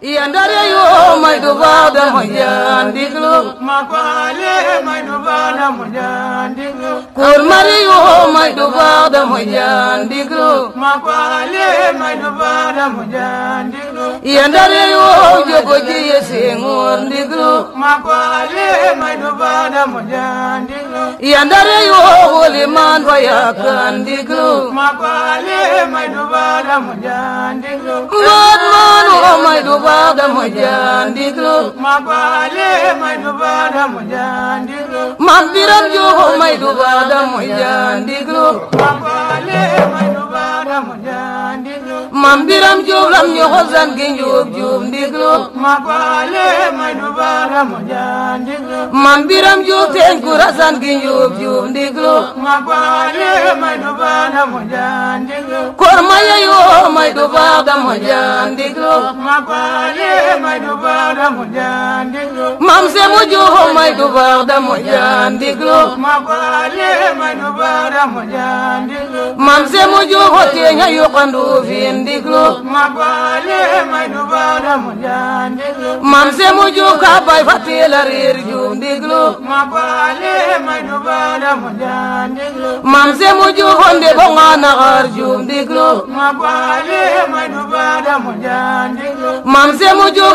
yandare yo may du bada mo yandiglu makwale my du da moja yandiglu kur mari yo may du bada mo yandiglu makwale may du bada mo yandiglu yandare yo jogo jiye sengur diglu makwale may du bada mo yandiglu yandare yo holy man waya kandiglu makwale may du bada mo yandiglu may du ba da mu jandiglu ma bale may du ba da mu jandiglu ma biram jo may du ba da mu jandiglu ma bale may du ba da mu jandiglu mam biram joob lam ñu gi njuub juub ndiglu ma baale mam biram joob teen ku gi njuub juub ndiglu ma mam se mu joo may teen a yuqandu fiin ndiglu diglu ma baale may mam se mu ju bay fatila riir juum diglu ma baale may mam se mu ju honde bo nga nagar juum mam se mu ju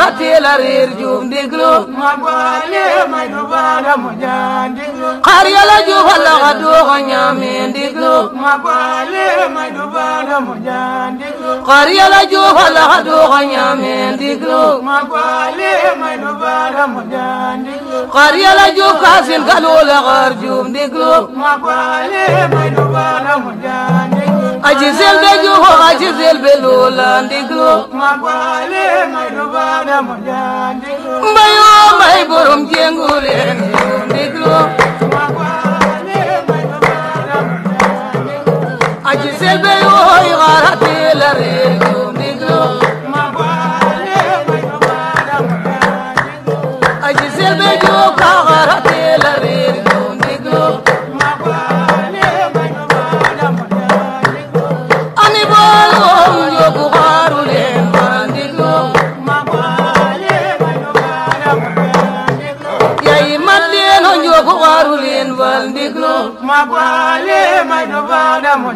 maa teel a réer juum déglu. ma boole ma ñu baala mu ñaan déglu. xar yàlla juufal la xa duuxa ñaamee déglu. ma boole ma ñu baala mu ñaan déglu. xar yàlla juufal la xa duuxa ñaamee déglu. ma boole ma ñu baala mu ñaan déglu. xar yàlla juuf kaasin kaluu la xar juum déglu. ma boole ma ñu baala mu ñaan déglu. aji sel be juufoo aji sel be la ndiglu ma baale may lu baada mu jaa ko warul yéen bal ndiglu ma baale may mo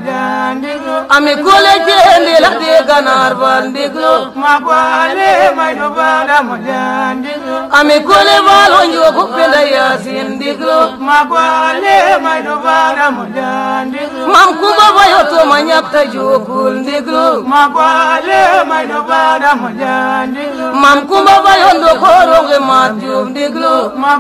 ndiglu ami kole jende la de ganar bal ndiglu ma baale may may no baada mo ndiglu mam ma ñaxta jookul ndiglu ma baale may jub ndiglu ma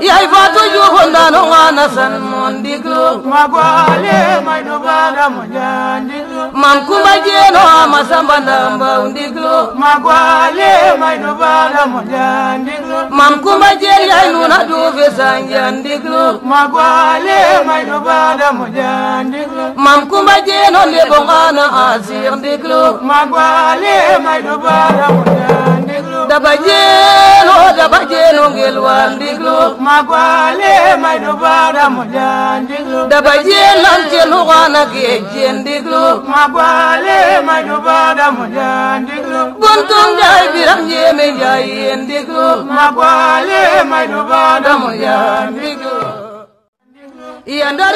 yay fatu juhondano ngana san mo ndiglu ma baale may no baada jeeno ama samba ndambaw ndiglu ma baale aduna duufi sanja ndiglu ma gwale may no ndiglu mam kumba le bongana asir ndiglu ma gwale may no bada mo ja ndiglu daba jeno daba jeno ngel makwale daba jeenam ci luxaana géej jeen diglu makwale may nu baara mu jaan diglu jaay biram